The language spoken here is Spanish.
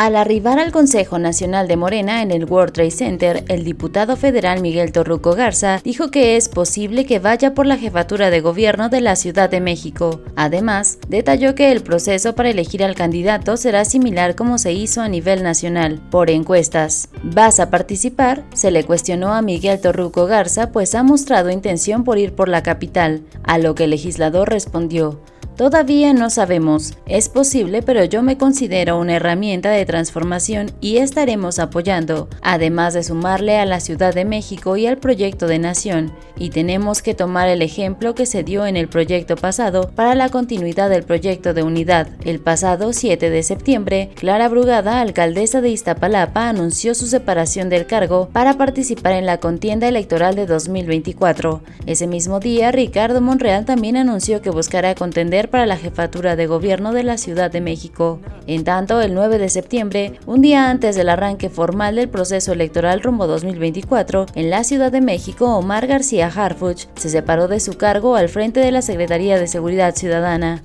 Al arribar al Consejo Nacional de Morena en el World Trade Center, el diputado federal Miguel Torruco Garza dijo que es posible que vaya por la jefatura de gobierno de la Ciudad de México. Además, detalló que el proceso para elegir al candidato será similar como se hizo a nivel nacional, por encuestas. ¿Vas a participar? Se le cuestionó a Miguel Torruco Garza, pues ha mostrado intención por ir por la capital, a lo que el legislador respondió, Todavía no sabemos, es posible pero yo me considero una herramienta de transformación y estaremos apoyando, además de sumarle a la Ciudad de México y al proyecto de nación, y tenemos que tomar el ejemplo que se dio en el proyecto pasado para la continuidad del proyecto de unidad. El pasado 7 de septiembre, Clara Brugada, alcaldesa de Iztapalapa, anunció su separación del cargo para participar en la contienda electoral de 2024. Ese mismo día, Ricardo Monreal también anunció que buscará contender para la jefatura de gobierno de la Ciudad de México. En tanto, el 9 de septiembre, un día antes del arranque formal del proceso electoral rumbo 2024, en la Ciudad de México, Omar García Harfuch se separó de su cargo al frente de la Secretaría de Seguridad Ciudadana.